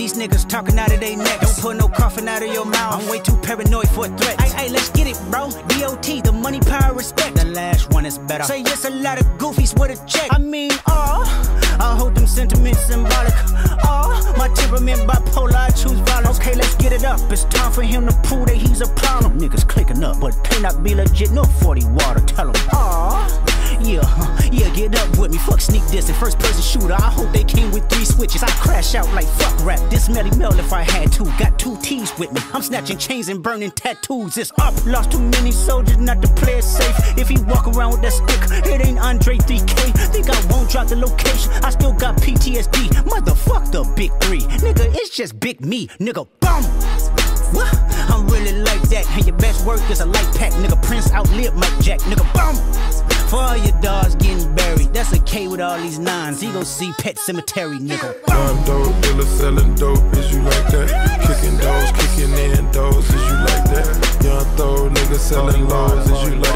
These niggas talking out of their neck. Don't put no coffin out of your mouth. I'm way too paranoid for a threat. Hey, hey, let's get it, bro. DOT, the money, power, respect. The last one is better. Say yes, a lot of goofies with a check. I mean, oh, I hold them sentiments symbolic. Oh, my temperament bipolar, I choose violence. Okay, let's get it up. It's time for him to prove that he's a problem. Niggas clicking up, but cannot be legit. No 40 water, tell him. Oh. Uh, yeah, yeah, get up with me. Fuck sneak this and first person shooter. I hope they came with switches. I crash out like fuck rap. This Melly Mel if I had to. Got two T's with me. I'm snatching chains and burning tattoos. It's up. Lost too many soldiers not to play it safe. If he walk around with that stick, it ain't Andre 3K. Think I won't drop the location. I still got PTSD. Motherfuck the big three. Nigga, it's just big me. Nigga, bum. What? I'm really like that. And your best work is a light pack. Nigga, Prince outlived Mike Jack. Nigga, bum. For all your dogs buried. That's a K with all these nines. He gon' see Pet Cemetery, nigga. I'm dope, dealer selling dope. Is you like that? Kicking doors, kicking in doors. Is you like that? Young throw, nigga selling lows. Is you like